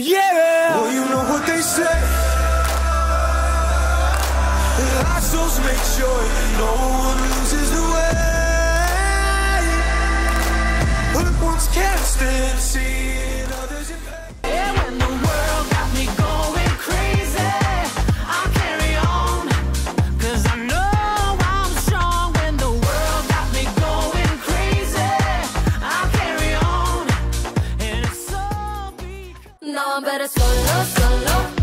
yeah. Well, you know what they say. Make sure no one loses the way. solo, solo.